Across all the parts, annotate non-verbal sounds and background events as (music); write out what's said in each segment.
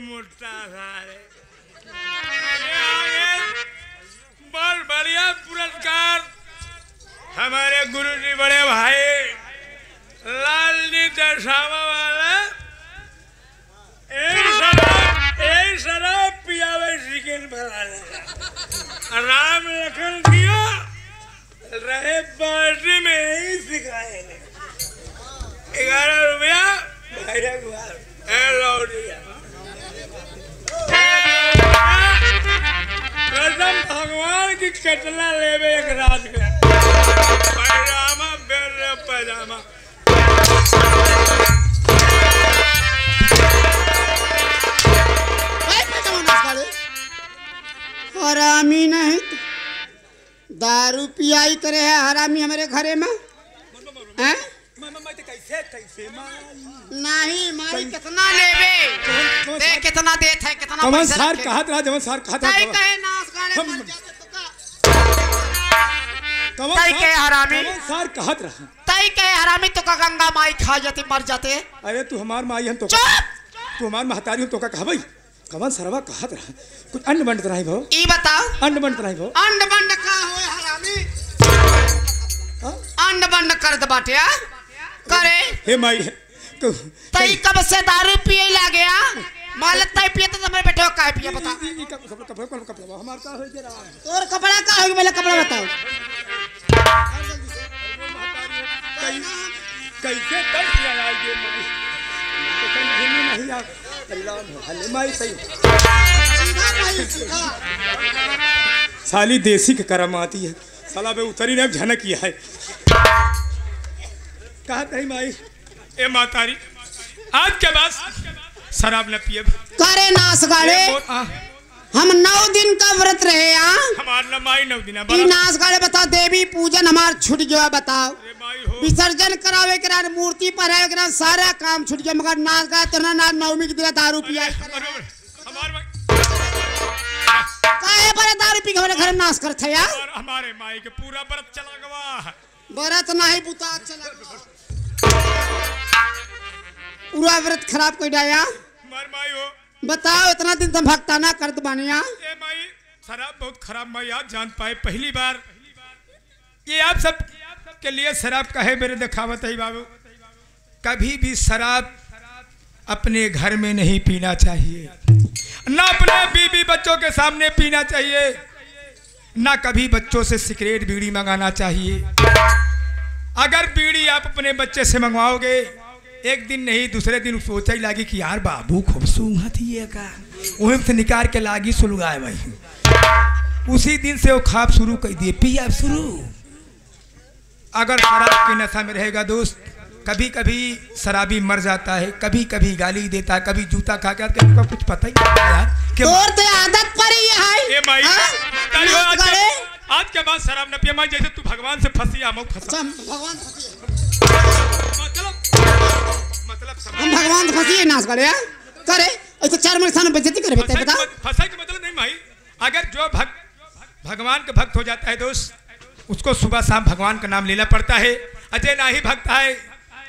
मुट्टा सारे बहुत बढ़िया पुरस्कार। हमारे गुरु जी बड़े भाई। लाल जी दर्शावा वाला। एक शराब एक शराब पियावे चिकन भरा राम लखन दिया। रहे पार्टी में ही सिखाए ग्यारह रुपया। भाई गुआर ए कसम भगवान की कटना लेवे एक रात में पैजामा बेर पैजामा। हरामी नहीं दारू पियाई करे है हरामी हमारे घरे में। हैं? कैसे कैसे नहीं मारी कितना लेवे? दे कितना देत है कितना पैसा सार? कहत रहा जमन सार कहत ताई रहा कहे काढ़े हम- मर जाते तो का ताई के हरामी। कहत रहा ताई कहे हरामी तो का गंगा माई खा जाती मर जाते। अरे तू हमार माई हम तो तू हमार महतारी हम तो का कहबई कमल सरवा कहत रहा कुछ अन्न बंट रही भो। ई बताओ। अन्न बंट रही भो। अंड बंड का होए हरामी? हाँ? अंड बंड कर दे बाटे आ? करे। हे माई तू तई कब से दारू पिए ला गया? माल तई पिए तो तुम्हारे बैठे हो काय पिए बता। ई- कप- कपड़ा कपड़ा कपड़ा कपड़ा हमार का होई तोर कपड़ा का होगी पहले कपड़ा बताओ। कैसे तक किया यार ये माई तो कहीं घूमने नहीं आ परिणाम हो। हले माई सही साली देसी के करम आती है। साला बे उतरी ने झनक किया है। कहा माई ए मातारी आज के बाद शराब न पिए। करे नास गाड़े। हम नौ दिन का व्रत रहे यहाँ हमार माई नौ दिन गाड़े बताओ देवी पूजन हमार छूट गया बताओ। विसर्जन करावे मूर्ति बाद सारा काम छूट गया मगर नाच गाए तो ना ना नवमी के दिन दारू पिया। काहे पर दारू पी के हमारे घर नाच करते हैं यार हमारे माई के पूरा व्रत चला गवा। है व्रत नहीं बुता चला पूरा व्रत खराब कर डाया? हमार माई हो। बताओ इतना दिन तुम भक्ताना करत बानिया ये माई शराब बहुत खराब माई आप जान पाए पहली बार। ये आप सब के लिए शराब का है मेरे दिखावत है बाबू। कभी भी शराब अपने घर में नहीं पीना चाहिए। ना अपने बीबी बच्चों के सामने पीना चाहिए। ना कभी बच्चों से सिगरेट बीड़ी मंगाना चाहिए। अगर बीड़ी आप अपने बच्चे से मंगवाओगे एक दिन नहीं दूसरे दिन सोचा ही लागी कि यार बाबू खूबसूरत ही है का। वहीं से निकाल के लागी सुलगाए भाई। उसी दिन से वो खाप शुरू कर दिए पिया शुरू। अगर शराब की नशा में रहेगा दोस्त कभी कभी शराबी मर जाता है कभी कभी गाली देता है कभी जूता खा के आता कुछ पता ही नहीं यार। ते आदत पड़ी है आज के- बाद शराब न पिए? माई जैसे तू भगवान से फंसी हम फंसा। भगवान मतलब मतलब हम भगवान से फंसी है करे यार। करे ऐसे चार महीने बेइज्जती करे बेटा बता। फंसा के मतलब नहीं भाई अगर जो भक्त भगवान का भक्त हो जाता है दोस्त उसको सुबह शाम भगवान का नाम लेना पड़ता है। अजय ना ही भक्त है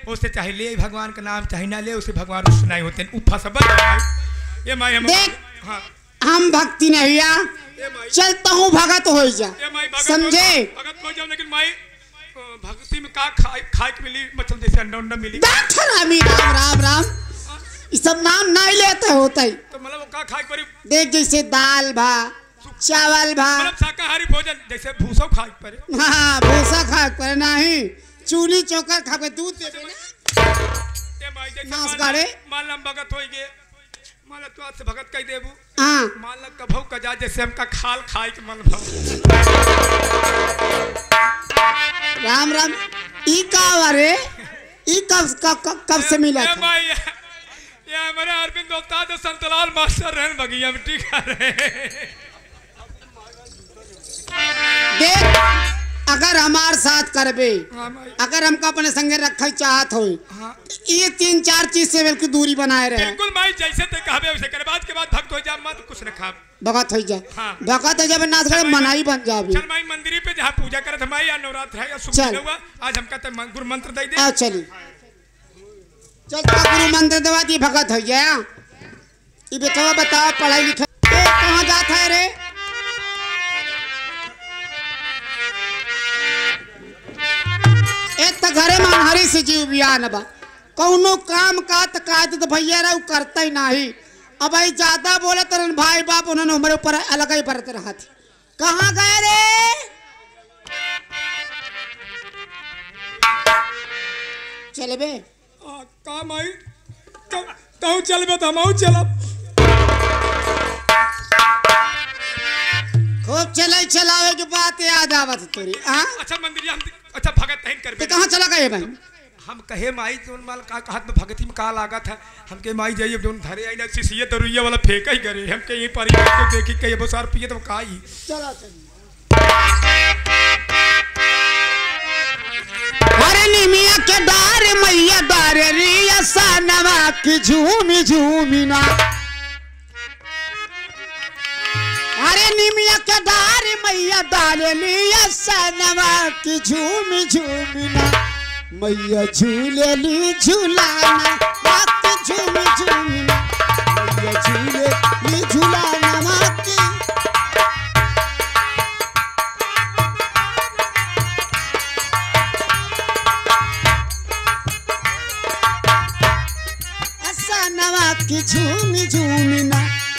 उसे चाहे ले भगवान का नाम चाहे ना ले उसे भगवान नहीं होते हैं। भाई ये माई हम हाँ। हम भक्ति नहीं चलता हूँ भगत हो जा। समझे? भगत जाओ लेकिन माई भक्ति में का खाए खाए के मिली? मतलब जैसे अंडा उंडा मिली डॉक्टर अमी राम राम राम। ये सब नाम नहीं लेते होते। ही। तो मतलब का खाए पड़ी देख जैसे दाल भा चावल भा मतलब शाकाहारी भोजन जैसे भूसो खाए पड़े हाँ भूसा खा पर नहीं। चूनी चोकर खा के दूध दे देना। जैसे नाच गाड़े। हम भगत हो गए मान ला आज से भगत कह देबू। मान ला कभौ का जा जैसे हमका खाल खाए के मन भाव राम राम। ई का वारे ई कब कब से मिला था? ये हमारे अरविंद उस्ताद संतलाल मास्टर रहन बगिया में टीका रहे देख अगर हमार साथ करबे अगर हमको अपने संगे रखे चाहत हो। हाँ ये तीन चार चीज़ से बिल्कुल दूरी बनाए रहे। बिल्कुल भाई जैसे ते कहबे वैसे करे। बाद के बाद भक्त हो जा मत कुछ न खा भगत हो जाए हाँ। भगत हो जाए नाच करे मनाई बन जाबी चल माई मंदिर पे जहाँ पूजा करत हमारी या नवरात्र है या। दिन हुआ। आज हमका ते गुरु मंत्र दे दे। आ चली। चल तो गुरु मंत्र दवा दी भगत हो जाए ये बेटवा बताओ पढ़ाई लिखाई कहाँ जाता है रे? एक तो घरे में हरी से जीव बियान बा। कौनो काम का त काज तो भैया रे उ करता ही नहीं। अब भाई ज़्यादा बोले तो भाई बाप उन्होंने हमारे ऊपर अलग ही बरत रहा थी। कहाँ गए रे? चल बे। आ, का माई कहूँ चलबे तो हमहू चलब खूब चले चलावे की बात याद आवत तोरी हाँ? अच्छा मंदिर हम अच्छा भगत तहन तो करबे कहाँ चला गए भाई? हम कहे माई जोन माल का कहत में भगती में का लागत है? हमके माई जाइए जोन धरे आई ना सिसिए दरुइया वाला फेंक ही करे। हमके यही पर के देखी के ये सार पिए तो का ही चला चल। अरे निमिया के डार मैया डार रिया सनवा की झूमी झूमी ना। अरे निमिया के डार मैया डार लिया सनवा की झूमी झूमी ना। मैया झूले ली झूलाना बात झूमी झूमी ना। मैया झूले ली झूलाना बात नवा की झूमी झूमी ना।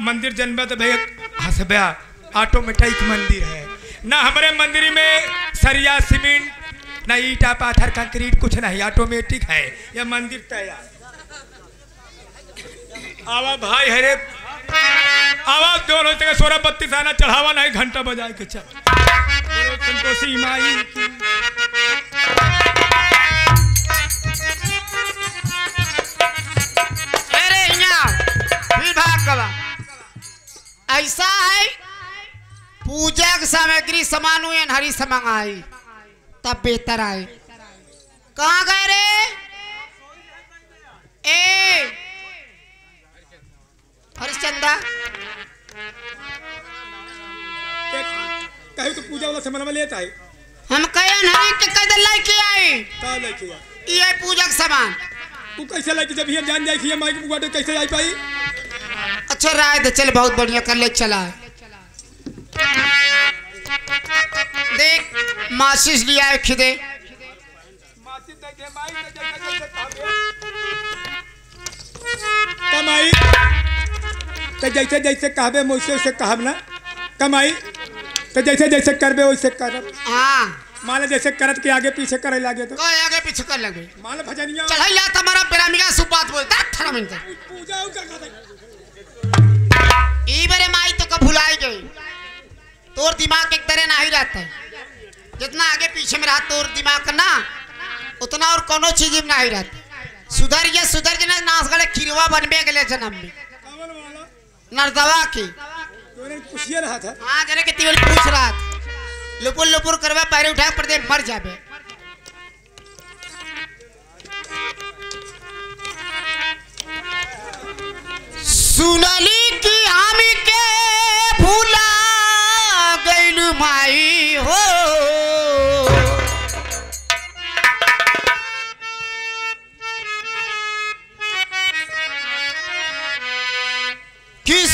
मंदिर जन्म तो भैया हसब्या ऑटोमेटिक मंदिर है। ना हमारे मंदिर में सरिया, सीमेंट, ना ईटा पाथर कंक्रीट कुछ नहीं ऑटोमेटिक है। यह मंदिर तैयार। आवा भाई हरे आवाज़ दोनों जगह सोलह बत्तीस आना चढ़ावा नहीं, घंटा बजाए के चल। संतोषी माई ऐसा है पूजक सामग्री सामान हुए हरी से मंगाई तब बेहतर आए। कहाँ गए रे? ए हरिश्चंदा कहीं तो पूजा वाला सामान लेता है। हम कहे हरी के कद लेके आए। का लेके आ ये पूजक सामान। तू कैसे लेके जब ये जान जाए कि ये माई की बुआ कैसे आई पाई? अच्छा राय दे चल बहुत बढ़िया कर ले चला। देख माचिस लिया है खिदे। कमाई। तो जैसे जैसे कहबे वैसे वैसे कहब ना। कमाई। तो जैसे जैसे करबे वैसे करब। हाँ। मान लो जैसे करत के आगे पीछे करे लागे तो। कोई आगे पीछे कर लगे। मान लो भजनिया। चल या तुम्हारा पिरामिडा सुपात बोलता थरा मिनट। पूजा कर ई माई तो कब भुलाई गई? तोर दिमाग एक तरह नहीं रहता। है जितना आगे पीछे में रहा, तोर दिमाग ना, उतना और कोनो चीज़ में नहीं रहता। सुधर ये, सुधर जे ना नास गले खिरवा बनबे गेले जन्म में। नरदवा की। पूछिए रहा था हाँ जने के तिवल पूछ रहा था। लुपुर लुपुर करवा, पैर उठा दे मर जाबे। सुनली के भूला हो। कि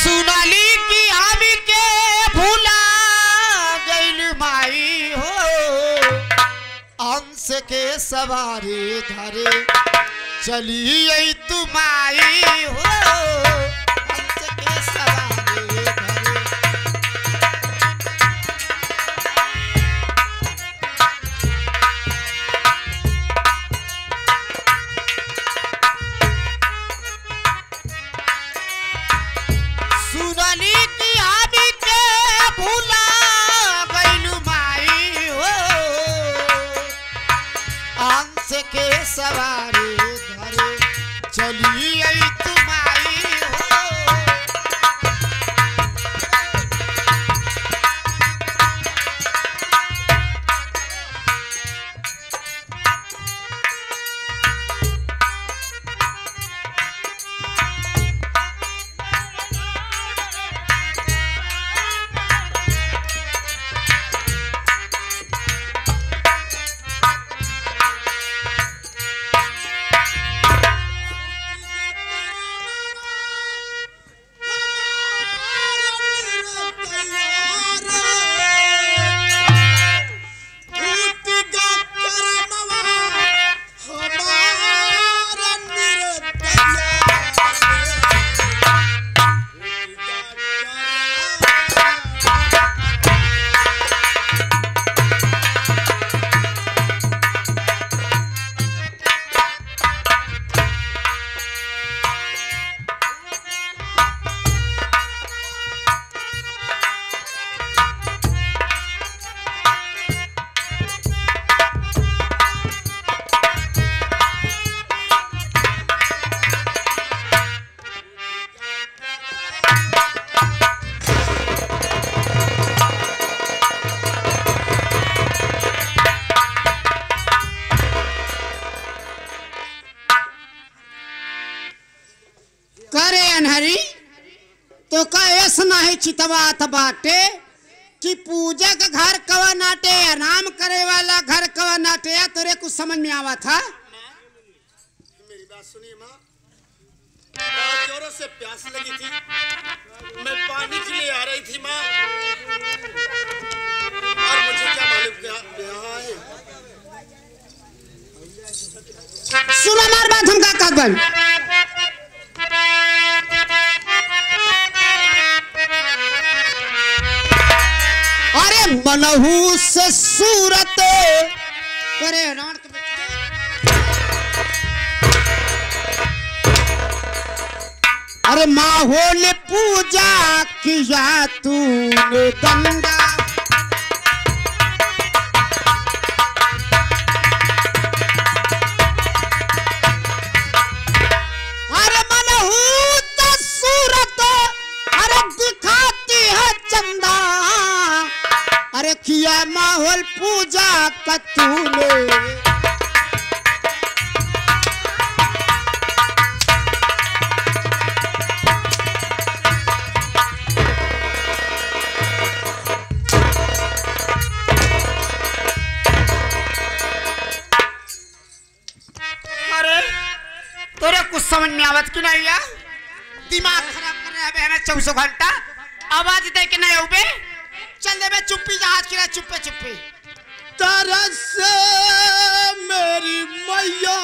भूला माई हो। अंश के सवारी धरे चलिए तुम्हारी हो। के चितवात बाटे कि पूजा का घर कवा नाटे आराम करे वाला घर कवा नाटे या तोरे कुछ समझ में आवा था? मेरी बात सुनिए माँ। जोरों से प्यास लगी थी। मैं पानी के लिए आ रही थी माँ। और मुझे क्या मालूम सुनो हमार बात हम का कहत से सूरत करे अरे माहौल पूजा किया तूने गंगा कि नहीं या दिमाग खराब कर रहा है चौबीसों घंटा। आवाज़ दे के नहीं उबे? चल दे चुप्पी, जहाज़ की चुप्पे, चुप्पी। तरस मेरी मैया,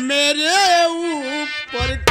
मेरे ऊपर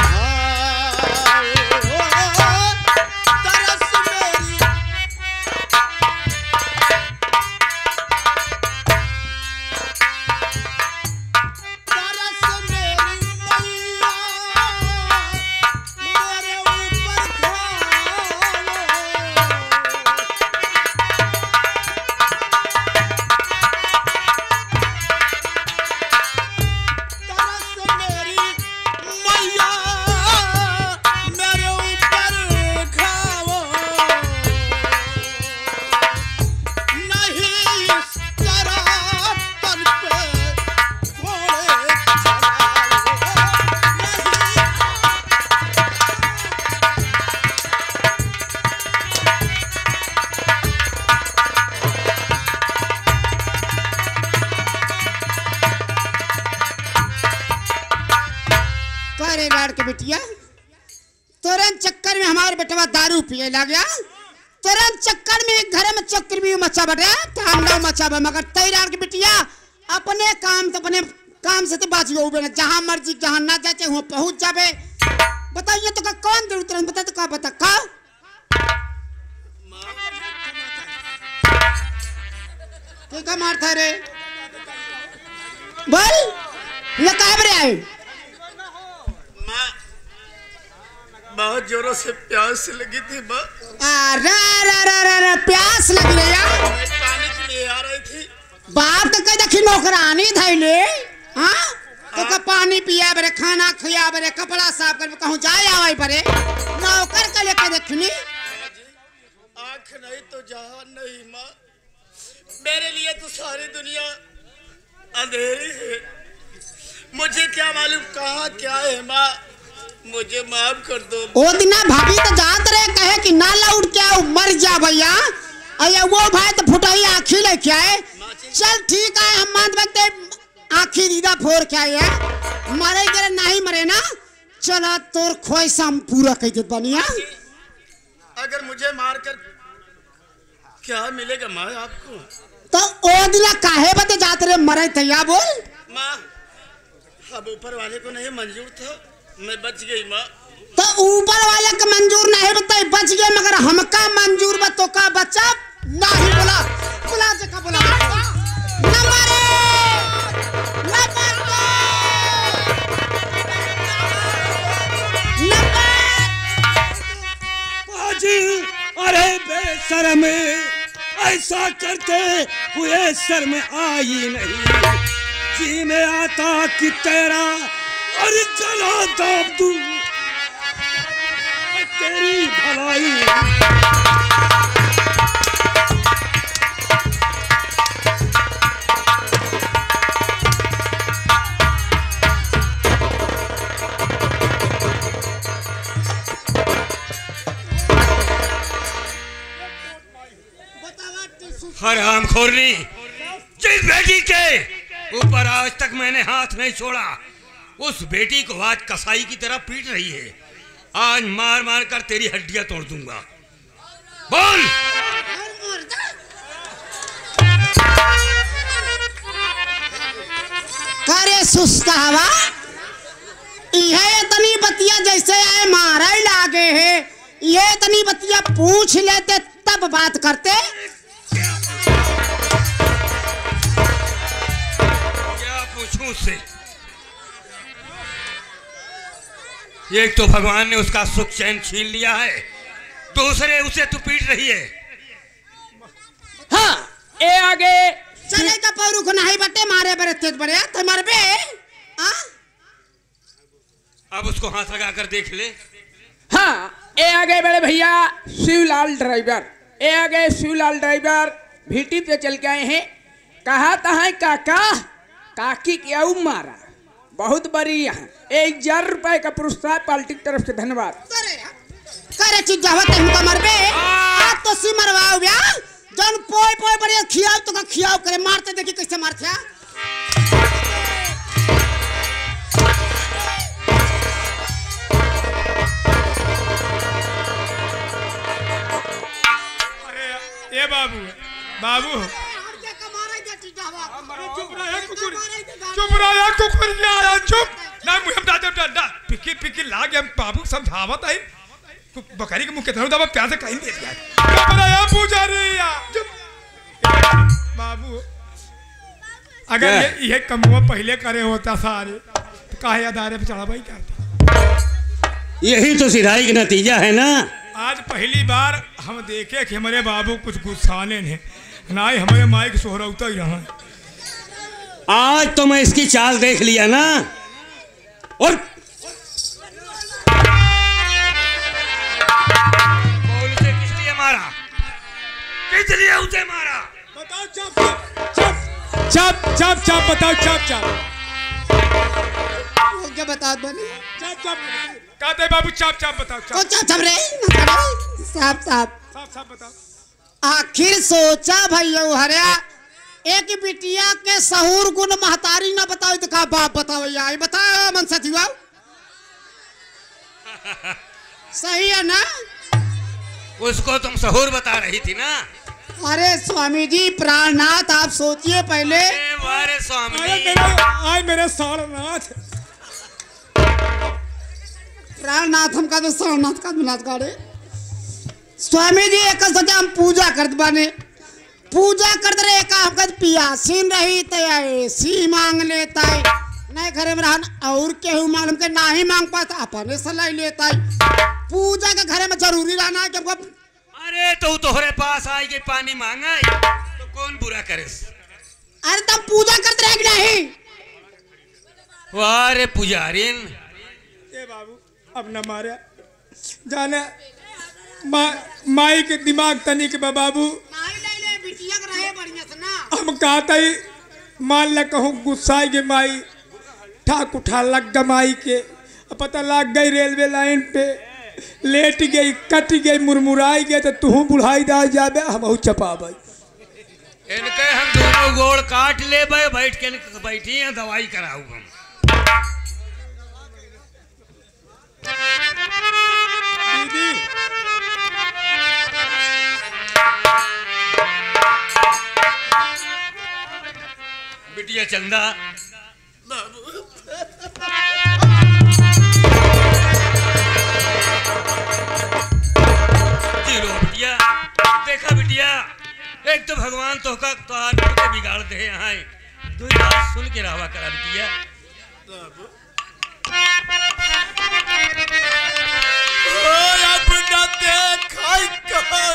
बेटवा दारू पिए लग तुरंत चक्कर में घर में चक्कर भी मचा बटे ठंडा मचा बा मगर तैयार की बिटिया, अपने काम तो अपने काम से तो बात गो ना जहाँ मर्ज़ी, जहाँ ना जाते, वहाँ पहुँच जाबे बताइए तो का कौन ज़रूरत तुरंत बता तो का बता का के का मारता रे? बोल, ये कहाँ पर आए माँ बहुत जोरों से प्यास लगी थी माँ। प्यास लग रही पानी के लिए आ रही थी। बाप तो कह देखी नौकरानी थैले हाँ? तो का पानी पिया बरे खाना खिया बरे कपड़ा साफ़ कर कहूँ जाए आवे बरे नौकर के लेके देखनी। आँख नहीं तो जहान नहीं माँ। मेरे लिए तो सारी दुनिया अंधेरी है। मुझे क्या मालूम कहाँ क्या है माँ। मुझे माफ़ कर दो। ओ दिना भाभी तो जात रहे कहे कि ना लौट के आओ मर जा भैया। अरे वो भाई तो फुटाई आँखी लेके आए। चल ठीक है हम मान सकते आँखी दीदा फोड़ के आए मरे गिरे नहीं मरे ना। चला तोर ख्वाहिश हम पूरा कह दे बनिया। अगर मुझे मार कर क्या मिलेगा माँ आपको? तो ओ दिना काहे बते जात रहे मरे तैया बोल। माँ अब ऊपर वाले को नहीं मंजूर था। मैं बच गई माँ। तो ऊपर वाले का मंजूर नहीं बताई बच गए मगर हमका मंजूर बा तो का बच्चा नहीं बोला। बुला जे का बोला? नंबर अरे बेशर्म ऐसा करते हुए शर्म आई नहीं। जी में आता कि तेरा अरे चला दाब दू तेरी भलाई। हराम खोरनी, जिस बेटी के ऊपर आज तक मैंने हाथ नहीं छोड़ा उस बेटी को आज कसाई की तरह पीट रही है। आज मार मार कर तेरी हड्डियाँ तोड़ दूँगा। बोल! करे सुस्तावा यह इतनी बतिया जैसे आए मारा ही लागे है। ये इतनी बतिया पूछ लेते तब बात करते। क्या पूछूँ उससे एक तो भगवान ने उसका सुख चैन छीन लिया है। दूसरे उसे तू पीट रही है। हाँ ए आगे। चले का पौरू को नहीं बटे मारे बरे तेज बरे तो मर बे। आ? अब उसको हाथ लगा कर देख ले। हाँ ए आगे बड़े भैया शिवलाल ड्राइवर। ए आगे शिवलाल ड्राइवर भीटी पे चल के आए हैं। कहा तहा काका? काकी क्या मारा। बहुत बढ़िया। एक हज़ार रुपए का पुरस्कार पार्टी की तरफ़ से धन्यवाद। करे चीज़ जावत है। हमका तो सी मरवाओ ब्या। जन पोय पोय बड़े खियाव तो का खियाव करे? मारते देखी कैसे मारते हैं। अरे ए बाबू बाबू कुकुर चुप रहे कुकुर आया चुप। ना मुझे बता दे डंडा पिकी पिकी लागे हम बाबू समझावत है। बकरी के मुँह के धरो दबा प्यार से कहीं दे दिया चुप रहे पुजारी या चुप। बाबू अगर? ये ये कमुआ पहले करे होता सारे तो काहे अदारे पे चढ़ा भाई करते? यही तो सिधाई का नतीजा है ना। आज पहली बार हम देखे कि हमारे बाबू कुछ गुस्साने ने ना ही हमारे माइक सोहरौता ही। रहा आज तो मैं इसकी चाल देख लिया ना। और बोल उसे किस लिए मारा? किस लिए उसे मारा? बताओ चप चप चप चप चप बताओ चप चप। वो क्या बता बने चप चप कहते बाबू चप चप बताओ चप। चा छब रे साफ़ साफ़। साफ़ साफ़ बताओ। आखिर सोचा भैया हरिया एक बिटिया के सहूर गुण महतारी ना बताओ तो का बाप बताओ यार बताओ मन बाबू (laughs) सही है ना? उसको तुम सहूर बता रही थी ना। अरे स्वामी जी प्राणनाथ आप सोचिए पहले। अरे स्वामी। मेरे आए मेरे सारनाथ। प्राणनाथ हम का तो सारनाथ का मिलात करे। स्वामी जी एक सोचा हम पूजा करत बाने। पूजा करते रहे का हम कद पियासीन रही तो ऐसी मांग लेता है। नहीं घरे में रहन और केहू मालूम के ना ही मांग पाता अपने सलाई लेता है। पूजा के घरे में ज़रूरी रहना है कि हमको अरे तो तोहरे पास आई के पानी मांगा है, तो कौन बुरा करे अरे तब पूजा करते रहे नहीं? वारे पुजारिन। ए बाबू अब न मारे। जाने मा, माई के दिमाग तनिक बाबू। ले ले बिटिया के रहे बढ़िया से ना हम कहते ही मान ल कहूँ गुस्साई के माई ठाक उठा लग ग माई के। पता लग गई रेलवे लाइन पे। लेट गई कट गई मुरमुराई गई तो तू बुढ़ाई दा जाबे हम चपाबे। इनके हम दोनों गोड़ काट ले बे बैठ के इनके बैठी हैं दवाई कराऊ हम। दीदी चंदा जी लो बिटिया, देखा बिटिया, एक तो भगवान तो का तो आदमी के बिगाड़ दे यहाँ दो बात सुन के रहवा करा बिटिया। ओ अपना देखाई कहाँ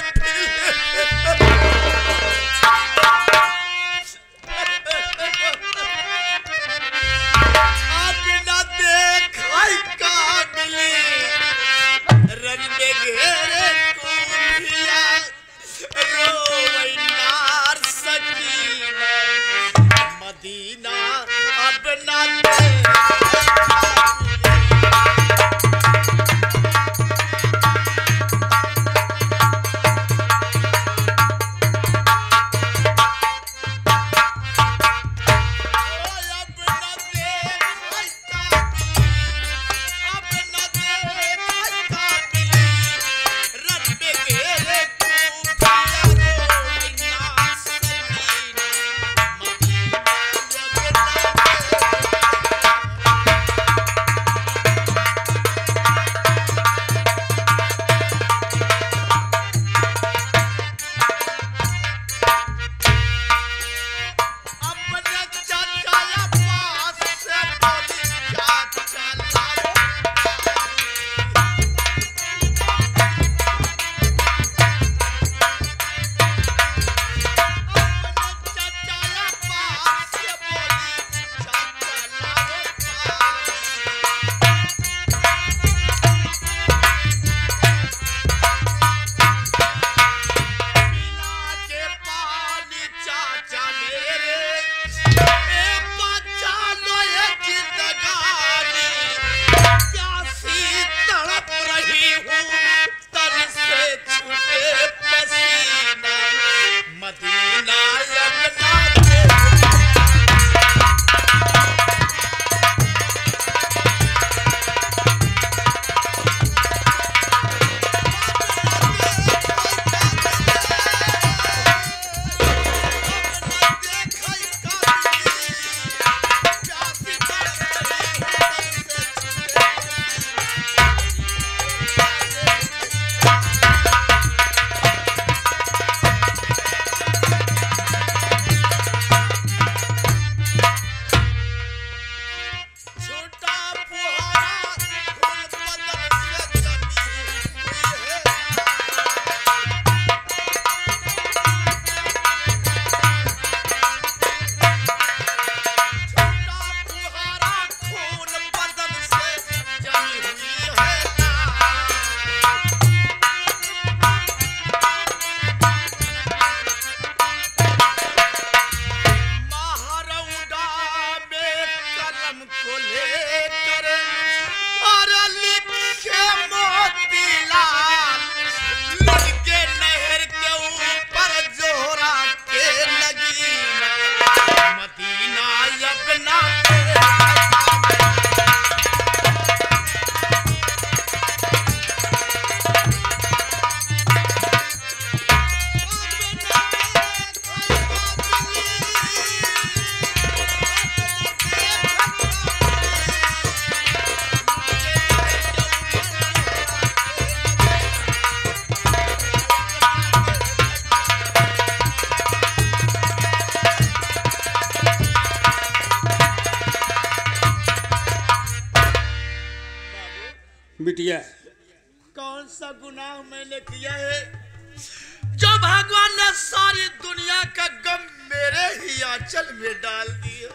आंचल में डाल दिया।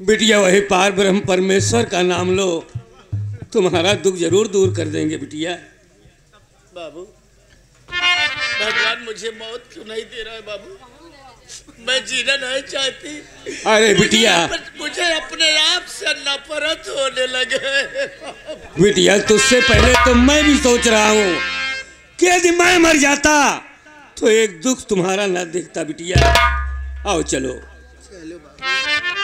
बिटिया वही पार ब्रह्म परमेश्वर का नाम लो। तुम्हारा दुख ज़रूर दूर कर देंगे बिटिया। बाबू भगवान मुझे मौत क्यों नहीं दे रहा है बाबू? मैं जीना नहीं चाहती। अरे बिटिया। मुझे, मुझे अपने आप से नफरत होने लगे। बिटिया तुझसे पहले तो मैं भी सोच रहा हूँ कि यदि मैं मर जाता तो एक दुख तुम्हारा न देखता बिटिया। आओ चलो। यारी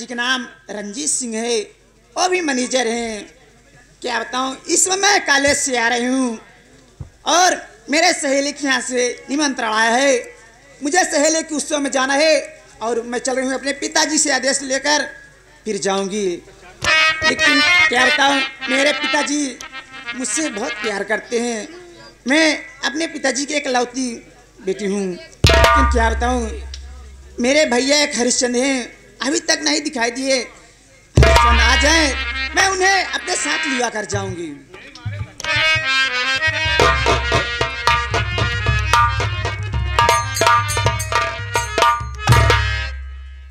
पिताजी का नाम रंजीत सिंह है वो भी मैनेजर हैं। क्या बताऊँ, इस समय मैं कॉलेज से आ रही हूँ और मेरे सहेली के यहाँ से निमंत्रण आया है। मुझे सहेली के उत्सव में जाना है और मैं चल रही हूँ अपने पिताजी से आदेश लेकर फिर जाऊँगी। लेकिन क्या बताऊँ, मेरे पिताजी मुझसे बहुत प्यार करते हैं। मैं अपने पिताजी की एक लौती बेटी हूँ। लेकिन क्या बताऊँ, मेरे भैया एक हरिश्चंद हैं। अभी तक नहीं दिखाई दिए। आ जाए मैं उन्हें अपने साथ लिया कर जाऊँगी।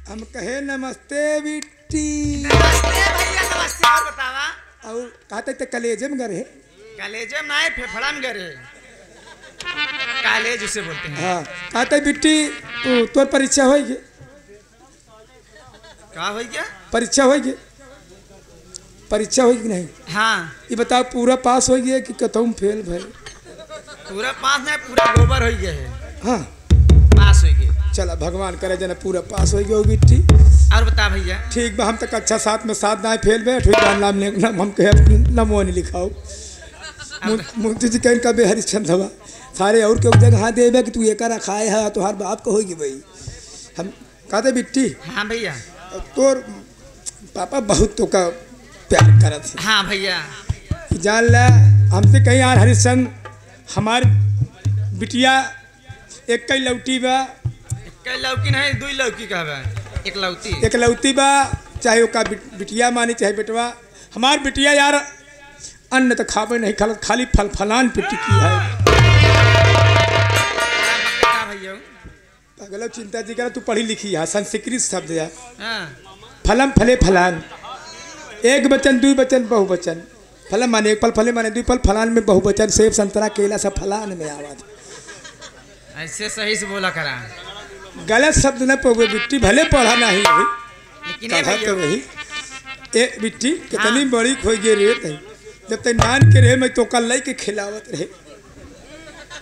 हम कहे नमस्ते बिट्टी नमस्ते भैया नमस्ते और बतावा। और कहते थे कलेजे में गए कॉलेजे में आए फेफड़ा में गए कॉलेज उसे बोलते हैं। हाँ कहते बिट्टी तू तोर परीक्षा होगी का हो गया परीक्षा होगी परीक्षा होगी कि नहीं? हाँ। ये बताओ पूरा पास हो गया कि कतौम फेल भाई? पूरा पास नहीं पूरा गोबर हो गया है। हाँ। पास हो गया। चला भगवान करे जना पूरा पास हो गया बिट्टी और बता भैया। ठीक बा हम तक अच्छा साथ में साथ ना फेल बे ठीक नाम नाम हम कहे नमो नहीं लिखाओ। मोदी जी कहीं कभी हरिश्चंद हवा सारे और के जगह हाँ देवे कि तू करा खाए है तो हर बाप को होगी भाई। हम कहते बिट्टी? हाँ भैया। तोर पापा बहुत तो का प्यार करत है हाँ भैया। जान ला हमसे कहीं यार हरिश्चंद हमार बिटिया एक कई लौटी बा। कई लौकी नहीं दुई लौकी का बा। इकलौती एकलौती बा चाहे बिट- बिटिया मानी चाहे बेटवा। हमार बिटिया यार अन्न तो खावे नहीं खाल खाली फल फलान पे टिकी है। का अगला चिंता जी करा तू पढ़ी लिखी है संस्कृत शब्द है। हाँ। फलम फले फलान एक वचन दुई वचन बहुवचन। फलम माने एक फल फले माने दुई फल फलान में बहुवचन सेब संतरा केला सब फलान में आवाज़। ऐसे सही से बोला करा। गलत शब्द न पवे बिट्टी भले पढ़ा नहीं है। लेकिन कहा तो वही ए बिट्टी कितनी बड़ी खोई गे रे। जब तक नान के रहे मैं तो कल लाई के खिलावत रहे।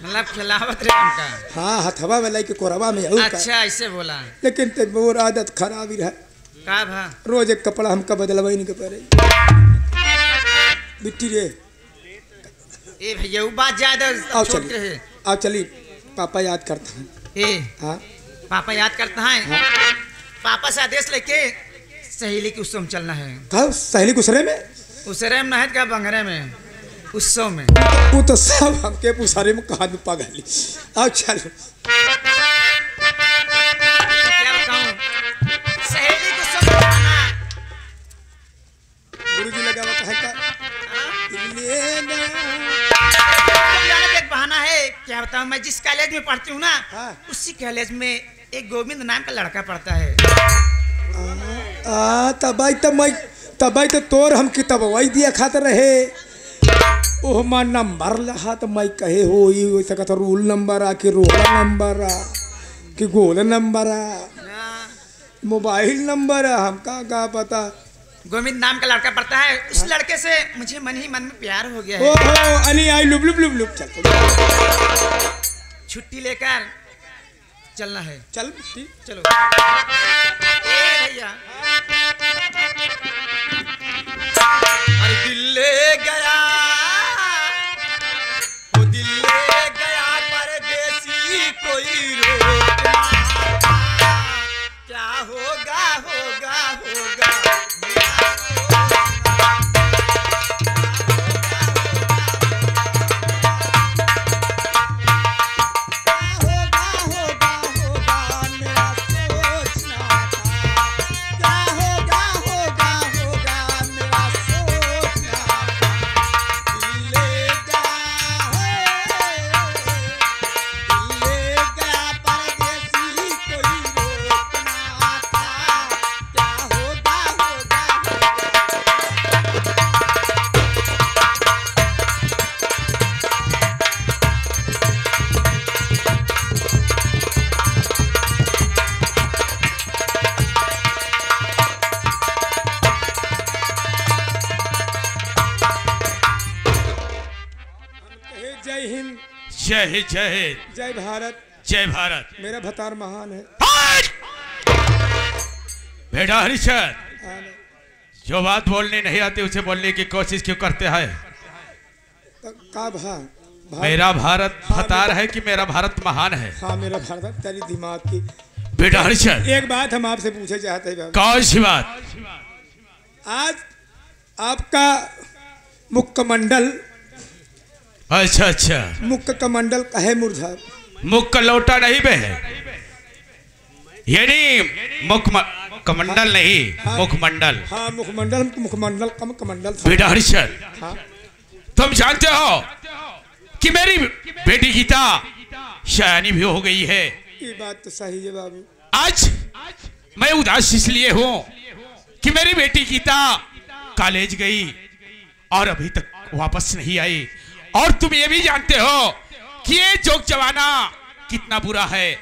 मतलब खिलावत रहे उनका। हाँ हथवा में लाई के कोरवा में का। अच्छा ऐसे बोला। लेकिन ते मोर आदत खराब ही रहा। का भा? रोज एक कपड़ा हमका बदलवा ही नहीं पड़े बिट्टी रे। ए भैया वो बात ज़्यादा छोट चलिए। है। आओ चलिए पापा याद करते हैं। ए हाँ। पापा याद करता है? हाँ? पापा से आदेश लेके सहेली के उत्सव में चलना है। कहा? सहेली गुसरे में? उसरे में नहत का बंगरे में। उत्सव में। वो तो सब हमके पुसारे में कहा में पागल आओ चलो। क्या बताऊँ? सहेली के उत्सव में जाना गुरु जी लगा हुआ। अब बहाना है? क्या बताऊँ? मैं जिस कॉलेज में पढ़ती हूँ ना हाँ। उसी कॉलेज में एक गोविंद नाम का लड़का पढ़ता है। आ आ, तबाई तो मैं तबाई तो तोर हम किताबवाई दिया खाते रहे। ओह माँ नंबर लहा तो मैं कहे हो ये वैसा कहता रूल नंबर आ कि रोला नंबर आ कि गोल नंबर आ। हाँ। मोबाइल नंबर आ हमका का का पता। गोविंद नाम का लड़का पढ़ता है उस लड़के से मुझे मन ही मन में प्यार हो गया है। ओहो अली आई लुब लुब लुब लुब चल। छुट्टी लेकर चलना है। चल ठीक। चलो। ए भैया। जय हिंद जय हिंद। जय भारत। जय भारत। मेरा भतार महान है। बेटा हरिचंद हाँ, जो बात बोलने नहीं आती उसे बोलने की कोशिश क्यों करते हैं? तो का भा भा- मेरा भारत भतार है कि मेरा भारत महान है? हाँ मेरा भारत तेरी दिमाग की बेटा हरिचंद एक बात हम आपसे पूछे चाहते हैं। कौन सी बात? आज आपका मुख्य मंडल अच्छा अच्छा। मुख्य कमंडल कहे मुरझा। मुख का लौटा नहीं बे। है यानी मुख कमंडल नहीं मुखमंडल हाँ मुखमंडल मुखमंडल कम कमंडल बेटा हाँ। तुम जानते हो कि मेरी बेटी गीता शयानी भी हो गई है। ये बात तो सही है बाबू। आज मैं उदास इसलिए हूँ कि मेरी बेटी गीता कॉलेज गई और अभी तक वापस नहीं आई। और तुम ये भी जानते हो कि ये जोक जमाना कितना बुरा है।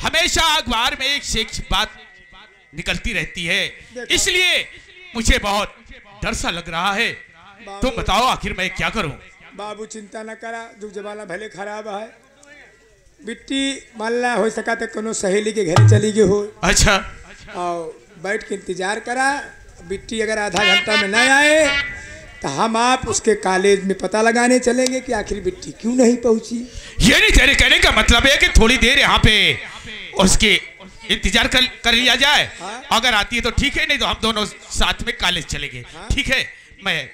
हमेशा अखबार में एक से एक बात निकलती रहती है। इसलिए मुझे बहुत डर सा लग रहा है। तुम बताओ आखिर मैं क्या करूँ? बाबू चिंता न करा जो जमाना भले खराब है। बिट्टी मल्ला हो सका तो कोनो सहेली के घर चली गई हो। अच्छा। और बैठ के इंतज़ार करा। बिट्टी अगर आधा घंटा में न आए तो हम आप उसके कॉलेज में पता लगाने चलेंगे कि आखिर बिट्टी क्यों नहीं पहुँची? ये नहीं तेरे कहने का मतलब है कि थोड़ी देर यहाँ पे उसके इंतज़ार कर कर लिया जाए। हा? अगर आती है तो ठीक है नहीं तो हम दोनों साथ में कॉलेज चलेंगे। ठीक है? मैं